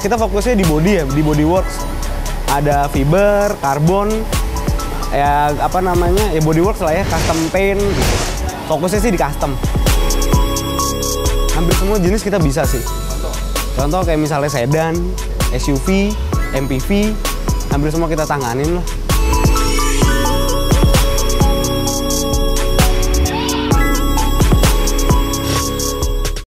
kita fokusnya di body ya, di body works. Ada fiber, karbon, ya apa namanya ya body works lah ya custom paint gitu. fokusnya sih di custom hampir semua jenis kita bisa sih contoh kayak misalnya sedan SUV MPV hampir semua kita tanganin lah